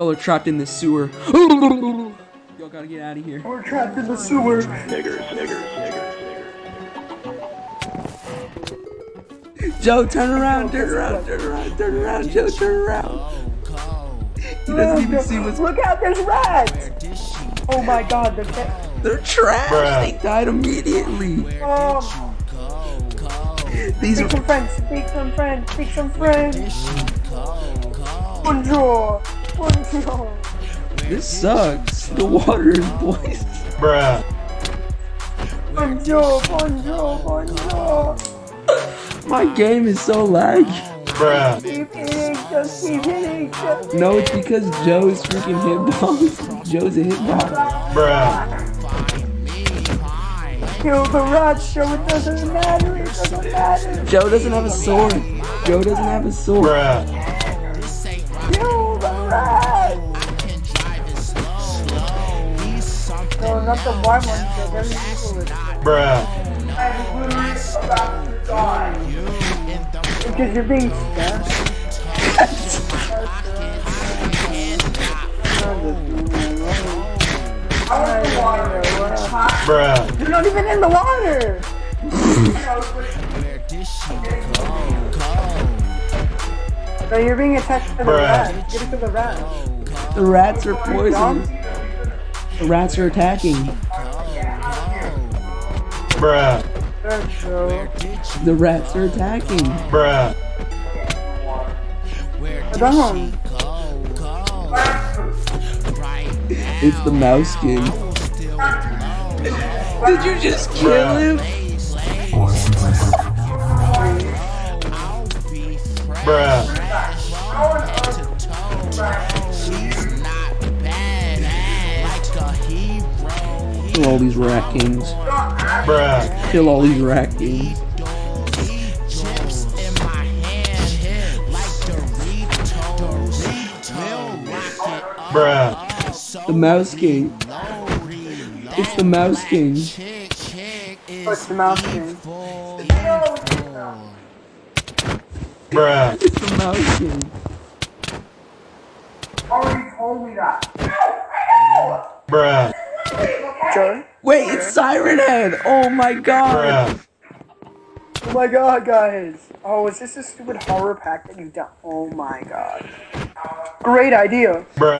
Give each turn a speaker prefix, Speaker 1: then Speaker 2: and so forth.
Speaker 1: Oh, they're trapped in the sewer. Y'all gotta get out of here.
Speaker 2: We're trapped in the sewer.
Speaker 3: Niggers, niggers, niggers, niggers.
Speaker 1: Joe, turn around, turn around, turn around, turn around, Joe, turn around. He doesn't even see what's.
Speaker 2: Look out, there's rats! Oh my god, they're ca-
Speaker 1: They're trash.
Speaker 3: Bruh.
Speaker 1: They died immediately.
Speaker 2: um,
Speaker 1: These
Speaker 2: Speak
Speaker 1: are.
Speaker 2: some French, speak some French, speak some French. Bonjour,
Speaker 1: This sucks. The water is poisoned.
Speaker 3: Bruh.
Speaker 2: Bonjour, bonjour, bonjour.
Speaker 1: My game is so laggy.
Speaker 3: Bruh.
Speaker 2: Keep hitting, just keep hitting, just
Speaker 1: No, it's because Joe's freaking hitbox. Joe's a hitbox.
Speaker 3: Bruh.
Speaker 2: kill the rats, Joe, it doesn't matter, it doesn't matter.
Speaker 1: Joe doesn't have a sword. Joe doesn't have a sword.
Speaker 3: Bruh.
Speaker 2: No, not the white ones, they're very evil.
Speaker 3: Bruh.
Speaker 2: Because you're being stabbed.
Speaker 3: Bruh.
Speaker 2: You're not even in the water! No, you're being attacked by the rats. Get it to the rats.
Speaker 1: The rats are poisonous. The rats are attacking.
Speaker 3: Bruh.
Speaker 1: The rats are attacking.
Speaker 3: Bruh.
Speaker 2: Down.
Speaker 1: It's the mouse king. Did you just kill him? Kill all these rat kings.
Speaker 3: Bruh.
Speaker 1: Kill all these rat kings.
Speaker 3: Bruh.
Speaker 1: The mouse king. It's the mouse king.
Speaker 2: What's the mouse king?
Speaker 3: Bruh.
Speaker 1: It's the mouse king.
Speaker 2: Already told me that.
Speaker 3: Bruh.
Speaker 1: Wait, it's Siren Head. Oh my god.
Speaker 3: Bruh.
Speaker 2: Oh my god, guys. Oh, is this a stupid horror pack that you've done? Oh my god. Great idea.
Speaker 3: Bruh.